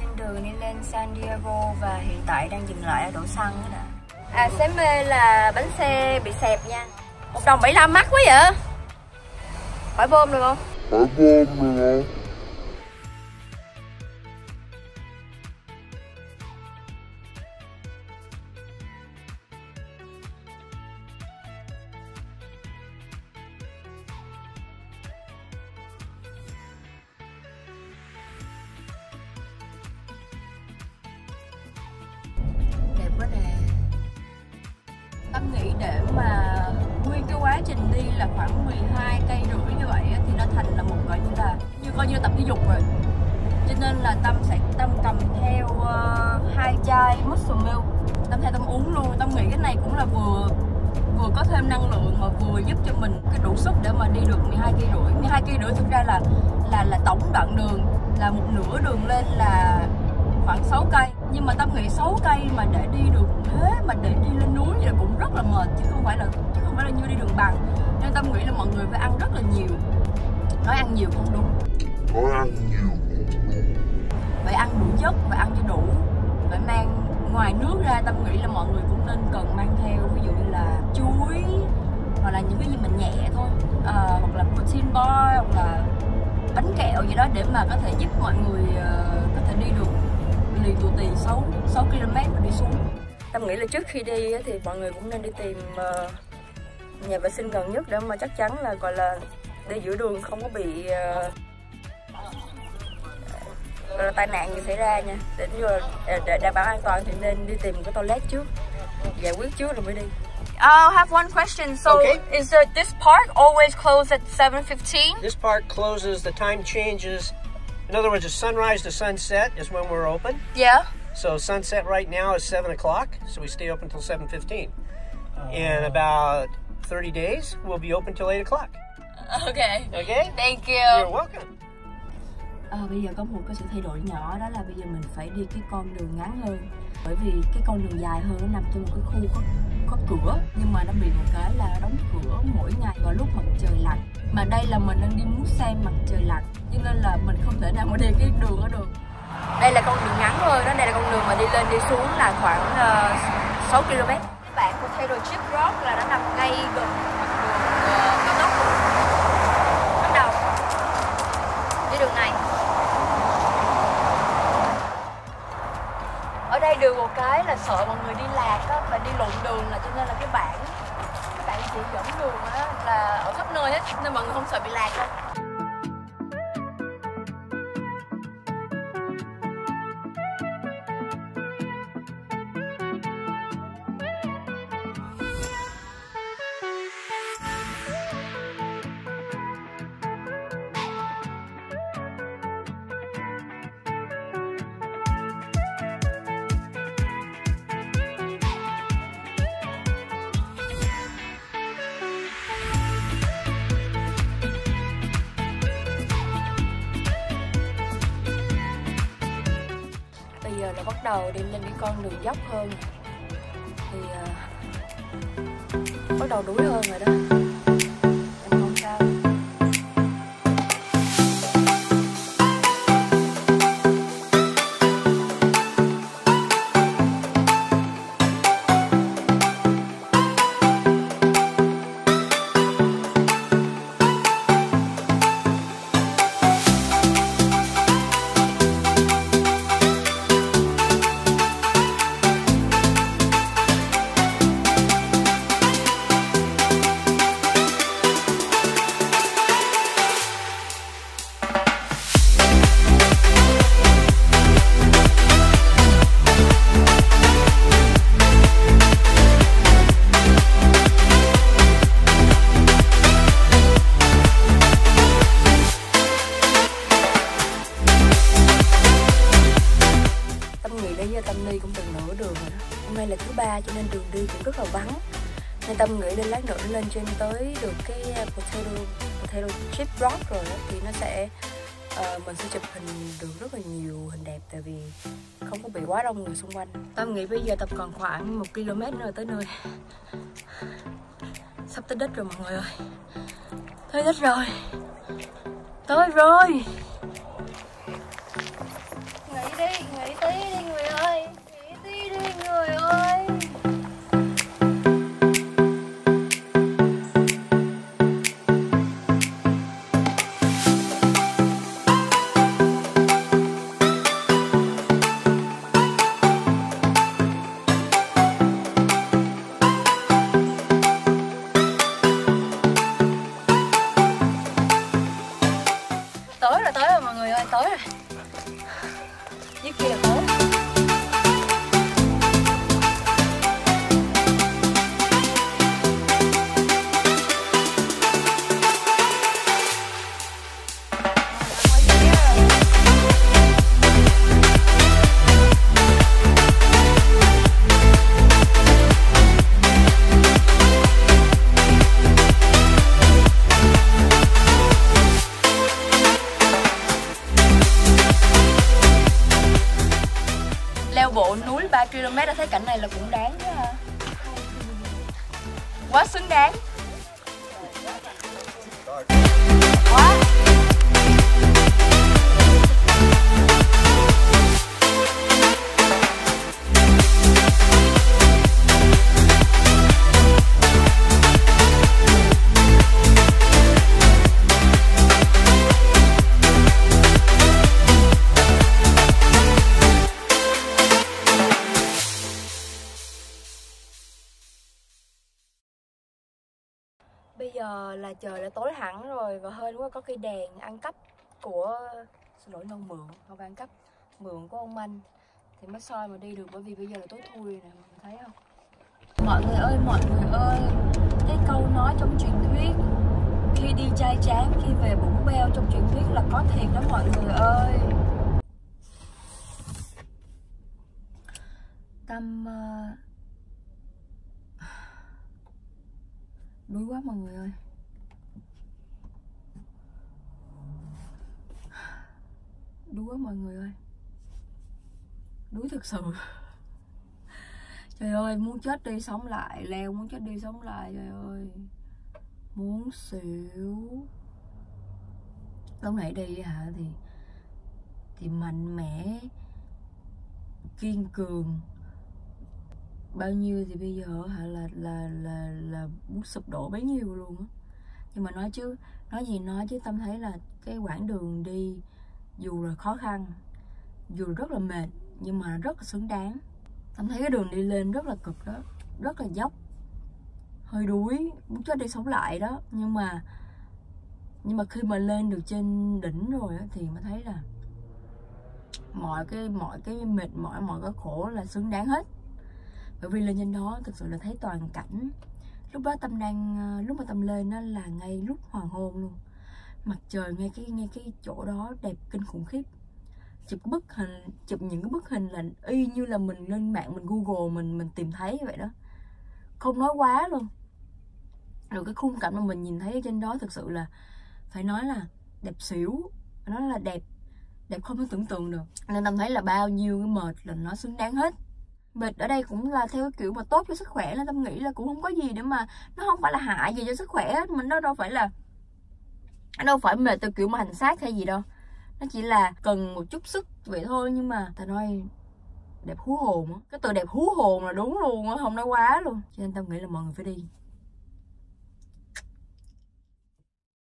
trên đường đi lên San Diego và hiện tại đang dừng lại ở đổ xăng đó nè. À xế mê là bánh xe bị xẹp nha. Một đồng 75 mắc quá vậy. Hỏi bơm được không? Hỏi bơm được không? Quá nè. Tâm nghĩ để mà nguyên cái quá trình đi là khoảng 12 cây rưỡi như vậy thì nó thành là một coi như là như coi như tập thể dục rồi. Cho nên là Tâm sẽ Tâm cầm theo uh, hai chai muscle milk. Tâm theo Tâm uống luôn. Tâm nghĩ cái này cũng là vừa vừa có thêm năng lượng mà vừa giúp cho mình cái đủ sức để mà đi được 12 cây rưỡi. 12 cây rưỡi thực ra là là là tổng đoạn đường là một nửa đường lên là khoảng 6 cây nhưng mà tâm nghĩ 6 cây mà để đi được thế mà để đi lên núi vậy cũng rất là mệt chứ không phải là chứ không phải là như đi đường bằng. Nên tâm nghĩ là mọi người phải ăn rất là nhiều. Nói ăn nhiều không đúng. Nói ăn nhiều cũng đúng. phải ăn đủ chất và ăn cho đủ. Phải mang ngoài nước ra tâm nghĩ là mọi người cũng nên cần mang theo ví dụ như là chuối hoặc là những cái gì mình nhẹ thôi. À, hoặc là protein bar hoặc là bánh kẹo gì đó để mà có thể giúp mọi người ờ, có thể đi được liền tù tì 6, 6 km và đi xuống Tâm nghĩ là trước khi đi á, thì mọi người cũng nên đi tìm ờ, nhà vệ sinh gần nhất để mà chắc chắn là gọi là đi giữa đường không có bị ờ, gọi là tai nạn gì xảy ra nha để, để, để đảm bảo an toàn thì nên đi tìm cái toilet trước giải quyết trước rồi mới đi I have one question. So, Okay. is uh, this park always closed at 7:15? This park closes, the time changes. In other words, the sunrise to sunset is when we're open. Yeah. So sunset right now is 7 o'clock, so we stay open till 7.15. In about 30 days, we'll be open till 8 o'clock. Okay. Okay? Thank you. You're welcome. À, bây giờ có một cái sự thay đổi nhỏ đó là bây giờ mình phải đi cái con đường ngắn hơn. Bởi vì cái con đường dài hơn nó nằm trong một cái khu có, có cửa nhưng mà nó bị một cái là đóng cửa mỗi ngày vào lúc mặt trời lặn. Mà đây là mình đang đi muốn xem mặt trời lặn cho nên là mình không thể nào mà đi cái đường ở đường đây là con đường ngắn thôi đó đây là con đường mà đi lên đi xuống là khoảng ờ, uh, 6 km. Cái của Taylor Chip Rock là nó nằm ngay gần ờ, mặt đường ờ, cao tốc luôn. bắt đầu đi đường này ở đây được một cái là sợ mọi người đi lạc á và đi lộn đường là cho nên là cái bảng cái bảng chỉ dẫn đường á là ở khắp nơi hết, nên mọi người không sợ bị lạc đâu đầu đi lên cái con đường dốc hơn. Thì uh, bắt đầu đuối hơn rồi đó. Cho nên đường đi cũng rất là vắng. Nên Tâm nghĩ đến lát nữa lên trên tới được cái uh, potato potato chip rock rồi đó Thì nó sẽ ờ, mình sẽ chụp hình được rất là nhiều hình đẹp Tại vì không có bị quá đông người xung quanh. Tâm nghĩ bây giờ Tâm còn khoảng một km nữa tới nơi. Sắp tới đích rồi mọi người ơi. Tới đích rồi. Tới rồi. Nghĩ đi nghỉ tí đi người ơi. Nghỉ tí đi người ơi là cũng đáng quá ha. quá xứng đáng quá giờ là trời đã tối hẳn rồi và hên quá có cây đèn ăn cắp của xin lỗi lâu mượn không ăn cắp mượn của ông anh. Thì mới soi mà đi được bởi vì bây giờ là tối thui nè mọi người thấy không? Mọi người ơi mọi người ơi cái câu nói trong truyền thuyết khi đi chai chán khi về bụng beo trong truyền thuyết là có thiệt đó mọi người ơi. Tâm uh, đuối quá mọi người ơi. Đuối mọi người ơi. Đuối thực sự. Trời ơi, muốn chết đi sống lại, leo muốn chết đi sống lại, trời ơi. Muốn xỉu. Lúc nãy đi hả, thì thì mạnh mẽ, kiên cường. Bao nhiêu thì bây giờ hả, là là là là muốn sụp đổ bấy nhiêu luôn á. Nhưng mà nói chứ, nói gì nói chứ, tâm thấy là cái quãng đường đi dù là khó khăn dù rất là mệt nhưng mà rất là xứng đáng. Tâm thấy cái đường đi lên rất là cực đó rất là dốc. Hơi đuối muốn chết đi sống lại đó. Nhưng mà nhưng mà khi mà lên được trên đỉnh rồi đó, thì mới thấy là mọi cái mọi cái mệt mỏi mọi cái khổ là xứng đáng hết. Bởi vì lên trên đó thực sự là thấy toàn cảnh. Lúc đó tâm đang ờ, lúc mà tâm lên nó là ngay lúc hoàng hôn luôn mặt trời ngay cái ngay cái chỗ đó đẹp kinh khủng khiếp. Chụp cái bức hình, chụp những cái bức hình là y như là mình lên mạng, mình google, mình mình tìm thấy vậy đó. Không nói quá luôn. Rồi cái khung cảnh mà mình nhìn thấy ở trên đó thực sự là phải nói là đẹp xỉu nó là đẹp đẹp không thể tưởng tượng được. Nên tâm thấy là bao nhiêu cái mệt là nó xứng đáng hết. Mệt ở đây cũng là theo cái kiểu mà tốt cho sức khỏe, nên tâm nghĩ là cũng không có gì để mà nó không phải là hại gì cho sức khỏe hết mình nó đâu phải là đâu phải mệt từ kiểu mà hành xác hay gì đâu. Nó chỉ là cần một chút sức vậy thôi, nhưng mà ta nói đẹp hú hồn á. Cái từ đẹp hú hồn là đúng luôn á, không nói quá luôn. Cho nên tao nghĩ là mọi người phải đi.